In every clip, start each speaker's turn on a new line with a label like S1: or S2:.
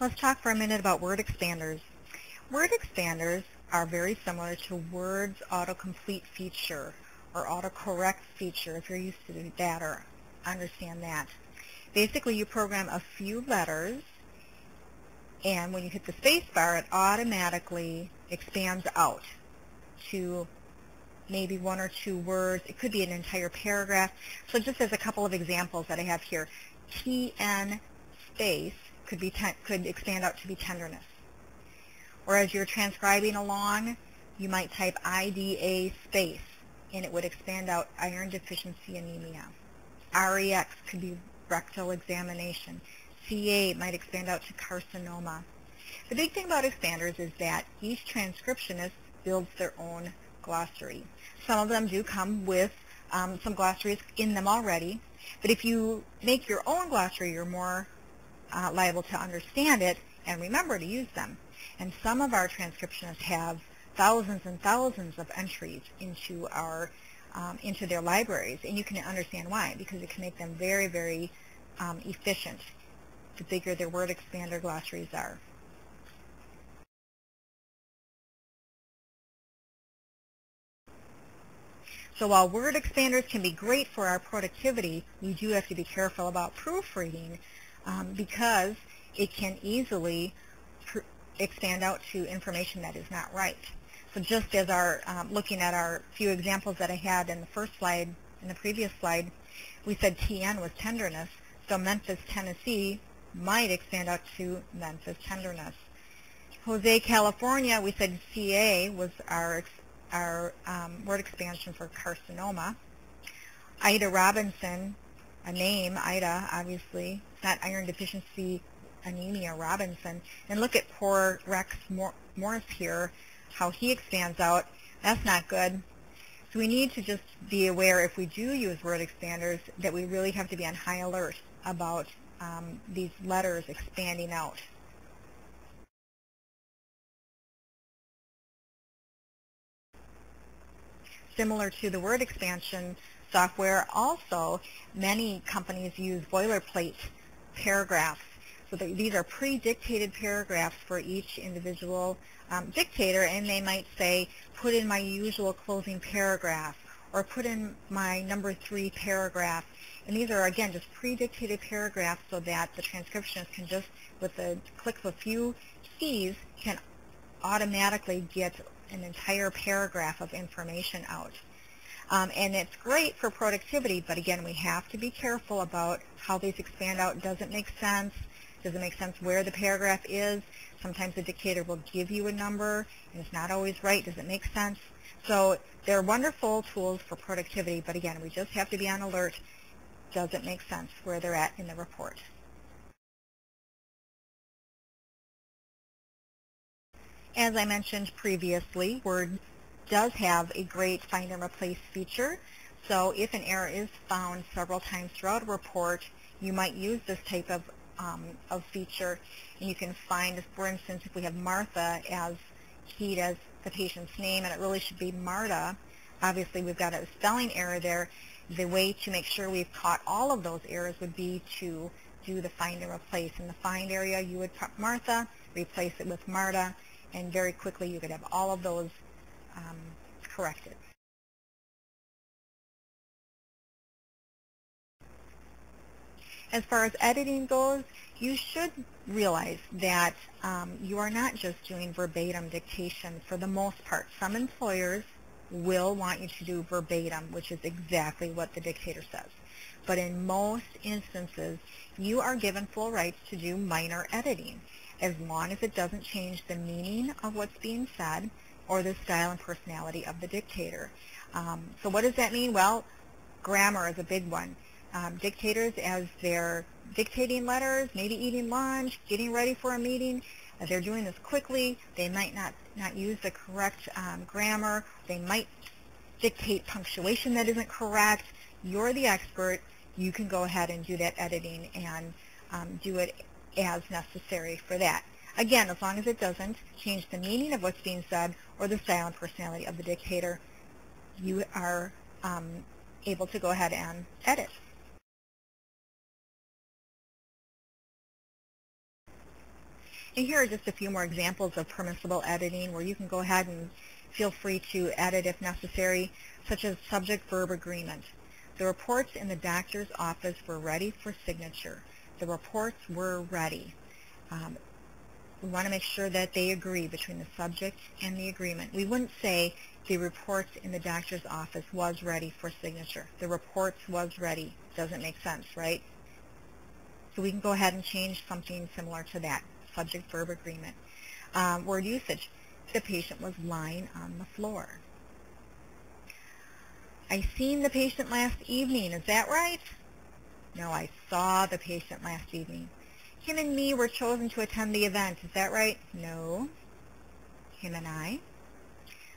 S1: Let's talk for a minute about word expanders. Word expanders are very similar to Word's autocomplete feature or autocorrect feature if you're used to that or understand that. Basically, you program a few letters and when you hit the space bar, it automatically expands out to maybe one or two words. It could be an entire paragraph. So just as a couple of examples that I have here, TN space could be could expand out to be tenderness. Or as you're transcribing along, you might type IDA space, and it would expand out iron deficiency anemia. REX could be rectal examination. CA might expand out to carcinoma. The big thing about expanders is that each transcriptionist builds their own glossary. Some of them do come with um, some glossaries in them already, but if you make your own glossary, you're more uh, liable to understand it and remember to use them. And some of our transcriptionists have thousands and thousands of entries into our um, into their libraries, and you can understand why, because it can make them very, very um, efficient the bigger their word expander glossaries are. So while word expanders can be great for our productivity, we do have to be careful about proofreading um, because it can easily expand out to information that is not right. So just as our um, looking at our few examples that I had in the first slide, in the previous slide, we said TN was tenderness. So Memphis, Tennessee might expand out to Memphis, tenderness. Jose, California, we said CA was our, our um, word expansion for carcinoma. Ida Robinson, a name, Ida, obviously, not iron deficiency anemia Robinson. And look at poor Rex Morris here, how he expands out. That's not good. So we need to just be aware if we do use word expanders that we really have to be on high alert about um, these letters expanding out. Similar to the word expansion software, also many companies use boilerplate paragraphs so these are pre-dictated paragraphs for each individual um, dictator, and they might say, put in my usual closing paragraph, or put in my number three paragraph. And these are, again, just pre-dictated paragraphs so that the transcriptionist can just, with the click of a few keys, can automatically get an entire paragraph of information out. Um, and it's great for productivity, but again, we have to be careful about how these expand out. Does it make sense? Does it make sense where the paragraph is? Sometimes the dictator will give you a number, and it's not always right. Does it make sense? So they're wonderful tools for productivity, but again, we just have to be on alert. Does it make sense where they're at in the report? As I mentioned previously, Word does have a great find and replace feature. So if an error is found several times throughout a report, you might use this type of um, of feature. And you can find, for instance, if we have Martha as keyed as the patient's name, and it really should be Marta, obviously we've got a spelling error there. The way to make sure we've caught all of those errors would be to do the find and replace. In the find area, you would put Martha, replace it with Marta, and very quickly you could have all of those um, corrected. As far as editing goes, you should realize that um, you are not just doing verbatim dictation for the most part. Some employers will want you to do verbatim, which is exactly what the dictator says. But in most instances, you are given full rights to do minor editing, as long as it doesn't change the meaning of what's being said or the style and personality of the dictator. Um, so what does that mean? Well, grammar is a big one um, dictators as they're dictating letters, maybe eating lunch, getting ready for a meeting. If they're doing this quickly, they might not, not use the correct um, grammar. They might dictate punctuation that isn't correct. You're the expert. You can go ahead and do that editing and um, do it as necessary for that. Again, as long as it doesn't change the meaning of what's being said or the style and personality of the dictator, you are um, able to go ahead and edit. And here are just a few more examples of permissible editing where you can go ahead and feel free to edit if necessary, such as subject-verb agreement. The reports in the doctor's office were ready for signature. The reports were ready. Um, we want to make sure that they agree between the subject and the agreement. We wouldn't say the reports in the doctor's office was ready for signature. The reports was ready. Doesn't make sense, right? So we can go ahead and change something similar to that, subject-verb agreement. Um, word usage. The patient was lying on the floor. I seen the patient last evening. Is that right? No, I saw the patient last evening. Him and me were chosen to attend the event. Is that right? No. Him and I.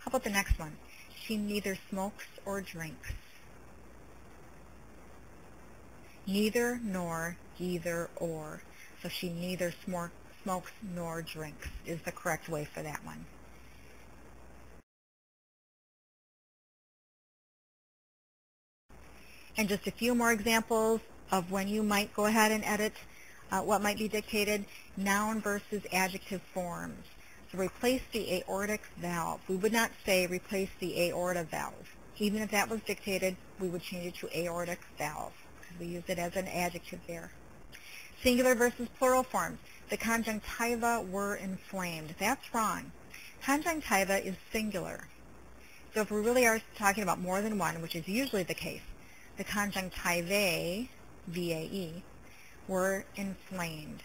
S1: How about the next one? She neither smokes or drinks. Neither nor, either or. So she neither smokes nor drinks is the correct way for that one. And just a few more examples of when you might go ahead and edit uh, what might be dictated, noun versus adjective forms. So replace the aortic valve. We would not say replace the aorta valve. Even if that was dictated, we would change it to aortic valve because we use it as an adjective there. Singular versus plural forms. The conjunctiva were inflamed. That's wrong. Conjunctiva is singular. So if we really are talking about more than one, which is usually the case, the conjunctivae, V-A-E, were inflamed.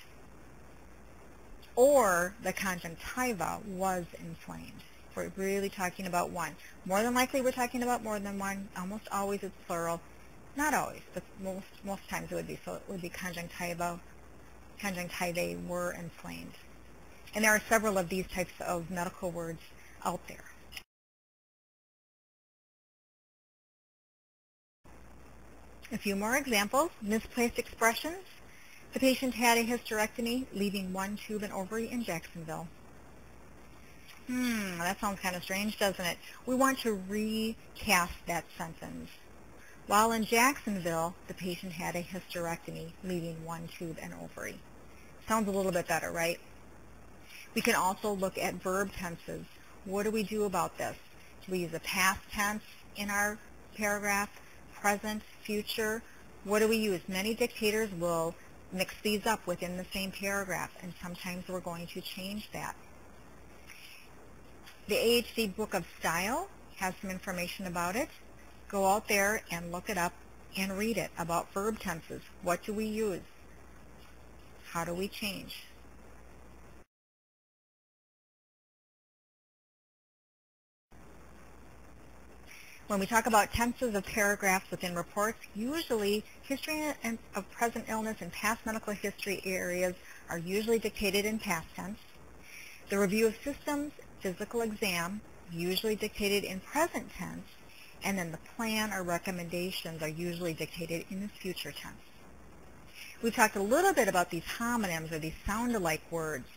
S1: Or the conjunctiva was inflamed. We're really talking about one. More than likely we're talking about more than one. Almost always it's plural. Not always, but most, most times it would be. So it would be conjunctiva, conjunctivae were inflamed. And there are several of these types of medical words out there. A few more examples. Misplaced expressions. The patient had a hysterectomy, leaving one tube and ovary in Jacksonville. Hmm, that sounds kind of strange, doesn't it? We want to recast that sentence. While in Jacksonville, the patient had a hysterectomy, leaving one tube and ovary. Sounds a little bit better, right? We can also look at verb tenses. What do we do about this? Do we use a past tense in our paragraph, present, future? What do we use? Many dictators will mix these up within the same paragraph, and sometimes we're going to change that. The AHDI Book of Style has some information about it. Go out there and look it up and read it about verb tenses. What do we use? How do we change? When we talk about tenses of paragraphs within reports, usually history of present illness and past medical history areas are usually dictated in past tense. The review of systems, physical exam, usually dictated in present tense, and then the plan or recommendations are usually dictated in the future tense. We talked a little bit about these homonyms or these sound-alike words.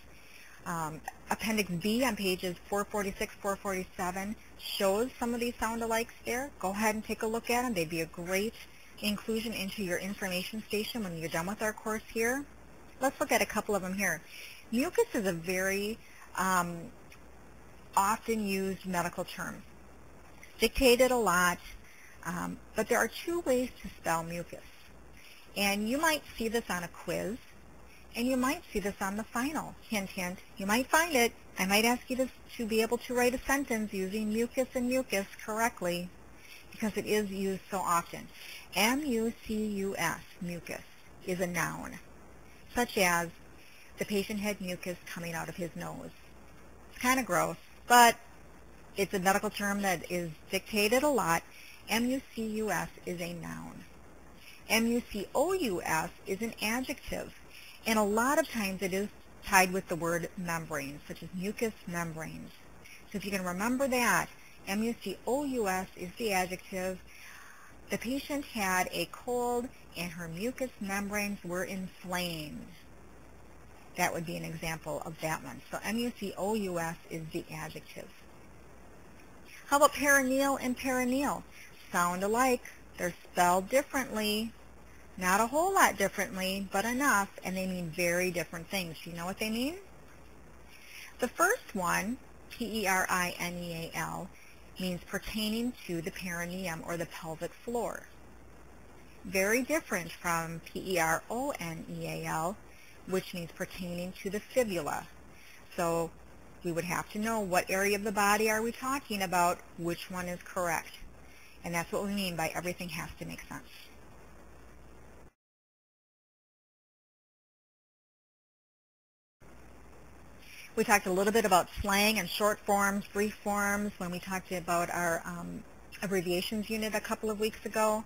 S1: Um, Appendix B on pages 446, 447 shows some of these sound-alikes there. Go ahead and take a look at them. They'd be a great inclusion into your information station when you're done with our course here. Let's look at a couple of them here. Mucus is a very um, often used medical term. Dictated a lot, um, but there are two ways to spell mucus. And you might see this on a quiz and you might see this on the final. Hint, hint. You might find it. I might ask you to, to be able to write a sentence using mucus and mucous correctly because it is used so often. M-U-C-U-S, mucus, is a noun, such as the patient had mucus coming out of his nose. It's kind of gross, but it's a medical term that is dictated a lot. M-U-C-U-S is a noun. M-U-C-O-U-S is an adjective and a lot of times it is tied with the word membranes, such as mucous membranes. So if you can remember that, M-U-C-O-U-S is the adjective. The patient had a cold and her mucous membranes were inflamed. That would be an example of that one. So M-U-C-O-U-S is the adjective. How about perineal and peroneal? Sound alike. They're spelled differently. Not a whole lot differently, but enough, and they mean very different things. Do you know what they mean? The first one, P-E-R-I-N-E-A-L, means pertaining to the perineum or the pelvic floor. Very different from P-E-R-O-N-E-A-L, which means pertaining to the fibula. So we would have to know what area of the body are we talking about, which one is correct. And that's what we mean by everything has to make sense. We talked a little bit about slang and short forms, brief forms when we talked about our um, abbreviations unit a couple of weeks ago.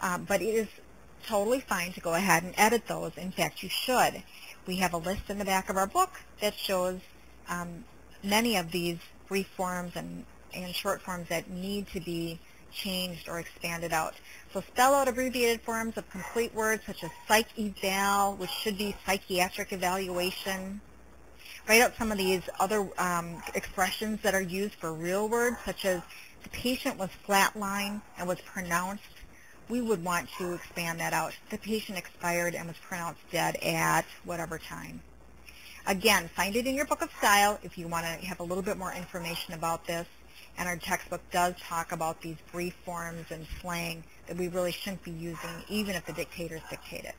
S1: Um, but it is totally fine to go ahead and edit those. In fact, you should. We have a list in the back of our book that shows um, many of these brief forms and, and short forms that need to be changed or expanded out. So spell out abbreviated forms of complete words such as psych eval, which should be psychiatric evaluation, write out some of these other um, expressions that are used for real words, such as the patient was flatline and was pronounced. We would want to expand that out. The patient expired and was pronounced dead at whatever time. Again, find it in your book of style if you want to have a little bit more information about this. And our textbook does talk about these brief forms and slang that we really shouldn't be using even if the dictators dictate it.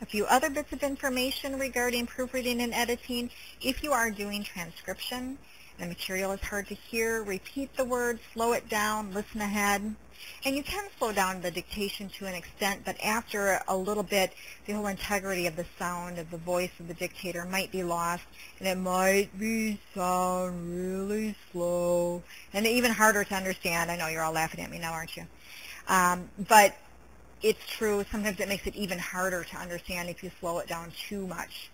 S1: A few other bits of information regarding proofreading and editing. If you are doing transcription, and the material is hard to hear, repeat the words, slow it down, listen ahead. And you can slow down the dictation to an extent, but after a little bit, the whole integrity of the sound of the voice of the dictator might be lost, and it might be sound really slow, and even harder to understand. I know you're all laughing at me now, aren't you? Um, but it's true. Sometimes it makes it even harder to understand if you slow it down too much.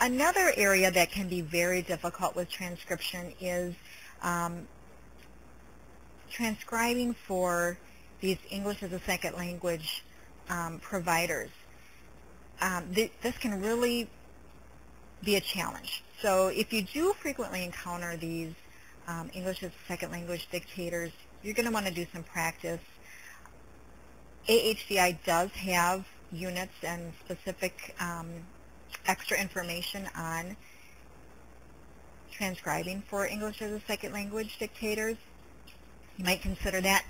S1: Another area that can be very difficult with transcription is um, transcribing for these English as a second language um, providers. Um, th this can really be a challenge. So if you do frequently encounter these um, English as a second language dictators, you're going to want to do some practice AHDI does have units and specific um, extra information on transcribing for English as a second language dictators. You might consider that.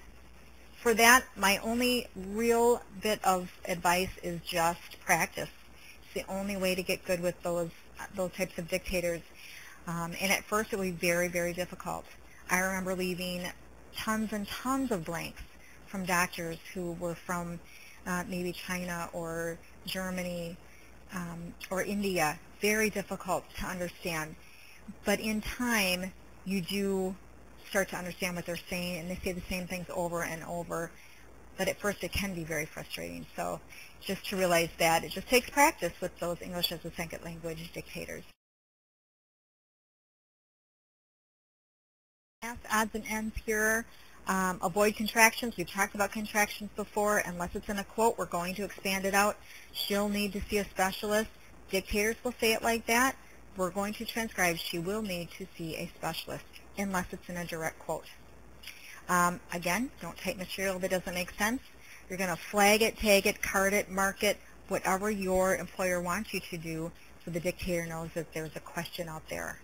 S1: For that, my only real bit of advice is just practice. It's the only way to get good with those those types of dictators. Um, and at first it would be very, very difficult. I remember leaving tons and tons of blanks from doctors who were from uh, maybe China or Germany um, or India. Very difficult to understand. But in time, you do start to understand what they're saying, and they say the same things over and over. But at first, it can be very frustrating. So just to realize that it just takes practice with those English as a second language dictators. Odds and ends here. Um, avoid contractions. We've talked about contractions before. Unless it's in a quote, we're going to expand it out. She'll need to see a specialist. Dictators will say it like that. We're going to transcribe. She will need to see a specialist unless it's in a direct quote. Um, again, don't type material that doesn't make sense. You're going to flag it, tag it, card it, mark it, whatever your employer wants you to do so the dictator knows that there's a question out there.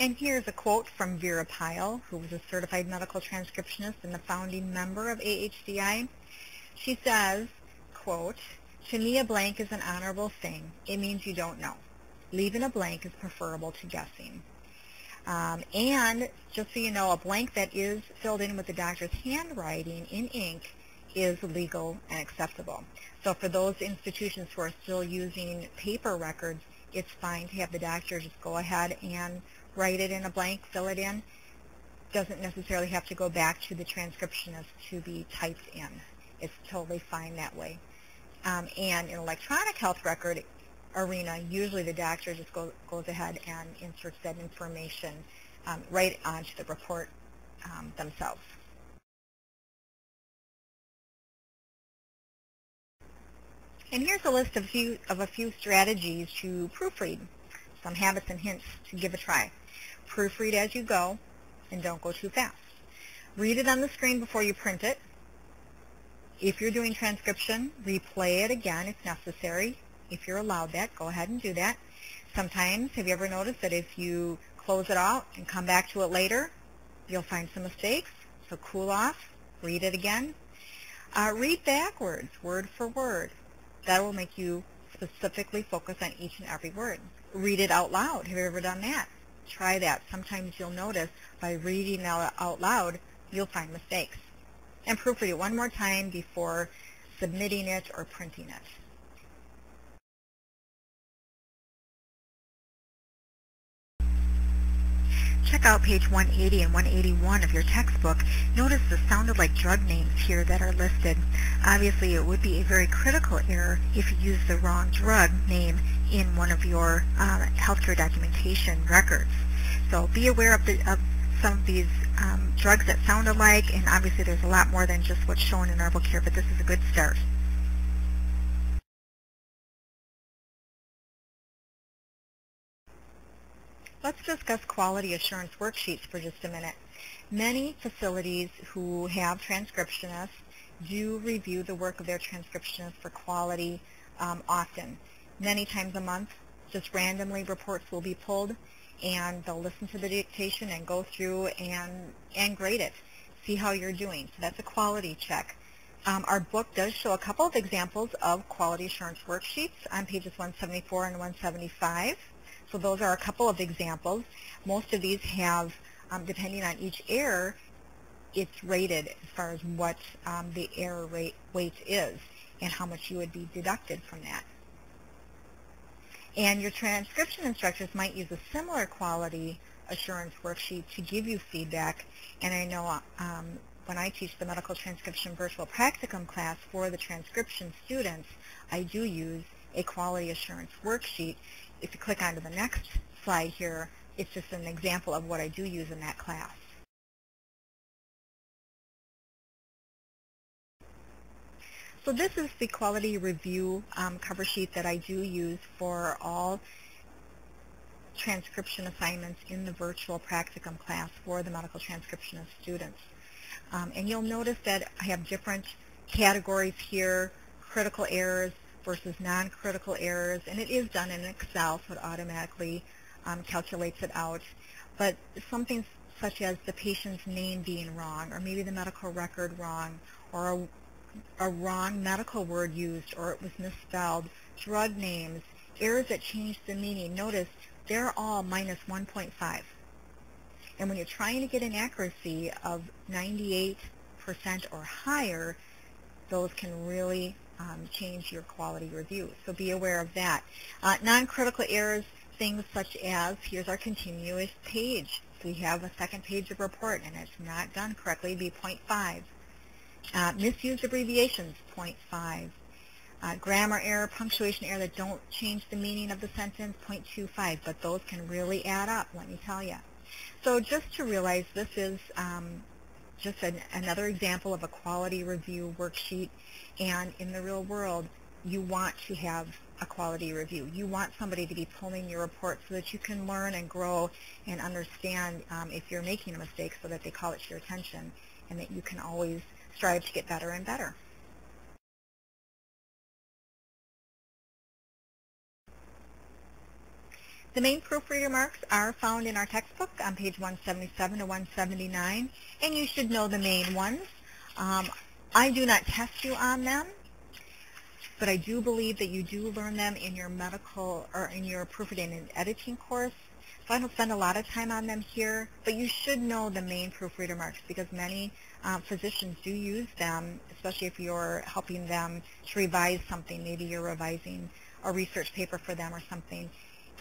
S1: And here's a quote from Vera Pyle, who was a certified medical transcriptionist and the founding member of AHDI. She says, quote, to me a blank is an honorable thing. It means you don't know. Leaving a blank is preferable to guessing. Um, and just so you know, a blank that is filled in with the doctor's handwriting in ink is legal and acceptable. So for those institutions who are still using paper records, it's fine to have the doctor just go ahead and write it in a blank, fill it in. Doesn't necessarily have to go back to the transcriptionist to be typed in. It's totally fine that way. Um, and in electronic health record arena, usually the doctor just go, goes ahead and inserts that information um, right onto the report um, themselves. And here's a list of, few, of a few strategies to proofread, some habits and hints to give a try. Proofread as you go, and don't go too fast. Read it on the screen before you print it. If you're doing transcription, replay it again if necessary. If you're allowed that, go ahead and do that. Sometimes, have you ever noticed that if you close it out and come back to it later, you'll find some mistakes? So cool off, read it again. Uh, read backwards, word for word. That will make you specifically focus on each and every word. Read it out loud. Have you ever done that? Try that. Sometimes you'll notice by reading out loud, you'll find mistakes. And proofread it one more time before submitting it or printing it. Check out page 180 and 181 of your textbook. Notice the sounded like drug names here that are listed. Obviously, it would be a very critical error if you use the wrong drug name in one of your uh, healthcare documentation records. So be aware of, the, of some of these um, drugs that sound alike, and obviously there's a lot more than just what's shown in book here, but this is a good start. Let's discuss quality assurance worksheets for just a minute. Many facilities who have transcriptionists do review the work of their transcriptionists for quality um, often. Many times a month, just randomly reports will be pulled and they'll listen to the dictation and go through and, and grade it, see how you're doing. So that's a quality check. Um, our book does show a couple of examples of quality assurance worksheets on pages 174 and 175. So those are a couple of examples. Most of these have, um, depending on each error, it's rated as far as what um, the error rate weight is and how much you would be deducted from that. And your transcription instructors might use a similar quality assurance worksheet to give you feedback. And I know um, when I teach the medical transcription virtual practicum class for the transcription students, I do use a quality assurance worksheet if you click onto the next slide here, it's just an example of what I do use in that class. So this is the quality review um, cover sheet that I do use for all transcription assignments in the virtual practicum class for the medical transcriptionist students. Um, and you'll notice that I have different categories here, critical errors, versus non-critical errors, and it is done in Excel, so it automatically um, calculates it out. But something such as the patient's name being wrong, or maybe the medical record wrong, or a, a wrong medical word used, or it was misspelled, drug names, errors that change the meaning, notice they're all minus 1.5. And when you're trying to get an accuracy of 98% or higher, those can really um, change your quality review. So be aware of that. Uh, non-critical errors, things such as, here's our continuous page. So we have a second page of report and it's not done correctly, be 0.5. Uh, misused abbreviations, 0.5. Uh, grammar error, punctuation error that don't change the meaning of the sentence, 0.25, but those can really add up, let me tell you. So just to realize this is um, just an, another example of a quality review worksheet. And in the real world, you want to have a quality review. You want somebody to be pulling your report so that you can learn and grow and understand um, if you're making a mistake so that they call it to your attention and that you can always strive to get better and better. The main proofreader marks are found in our textbook on page 177 to 179, and you should know the main ones. Um, I do not test you on them, but I do believe that you do learn them in your medical or in your proofreading and editing course. So I don't spend a lot of time on them here, but you should know the main proofreader marks because many um, physicians do use them, especially if you're helping them to revise something. Maybe you're revising a research paper for them or something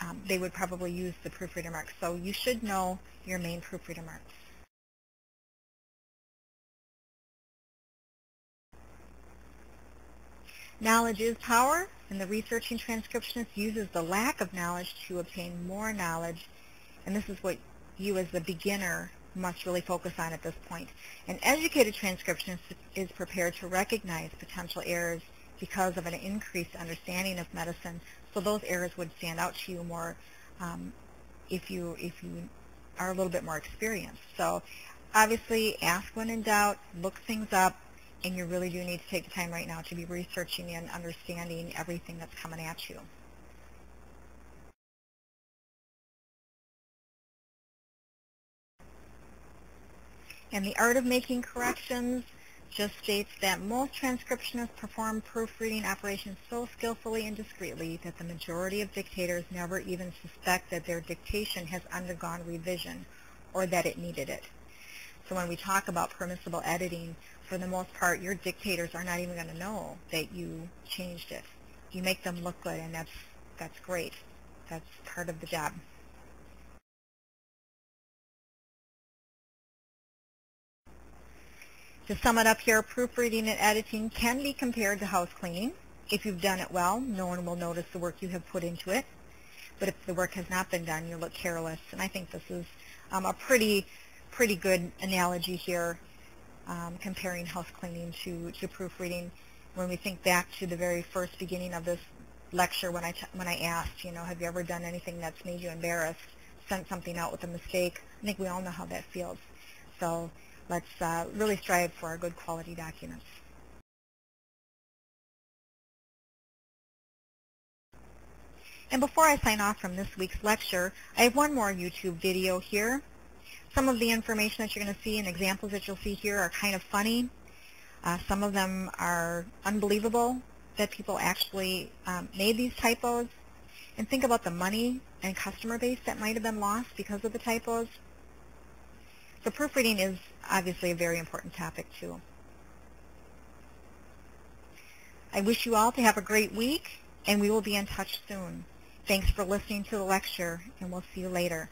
S1: um, they would probably use the proofreader marks. So you should know your main proofreader marks. Knowledge is power, and the researching transcriptionist uses the lack of knowledge to obtain more knowledge, and this is what you as the beginner must really focus on at this point. An educated transcriptionist is prepared to recognize potential errors because of an increased understanding of medicine. So those areas would stand out to you more um, if you if you are a little bit more experienced. So obviously ask when in doubt, look things up, and you really do need to take the time right now to be researching and understanding everything that's coming at you. And the art of making corrections just states that most transcriptionists perform proofreading operations so skillfully and discreetly that the majority of dictators never even suspect that their dictation has undergone revision or that it needed it. So when we talk about permissible editing, for the most part, your dictators are not even going to know that you changed it. You make them look good, and that's, that's great. That's part of the job. To sum it up here, proofreading and editing can be compared to house cleaning. If you've done it well, no one will notice the work you have put into it. But if the work has not been done, you look careless. And I think this is um, a pretty, pretty good analogy here, um, comparing house cleaning to, to proofreading. When we think back to the very first beginning of this lecture when I, when I asked, you know, have you ever done anything that's made you embarrassed, sent something out with a mistake? I think we all know how that feels. So let's uh, really strive for our good quality documents. And before I sign off from this week's lecture, I have one more YouTube video here. Some of the information that you're going to see and examples that you'll see here are kind of funny. Uh, some of them are unbelievable that people actually um, made these typos. And think about the money and customer base that might have been lost because of the typos. So proofreading is obviously a very important topic too. I wish you all to have a great week, and we will be in touch soon. Thanks for listening to the lecture, and we'll see you later.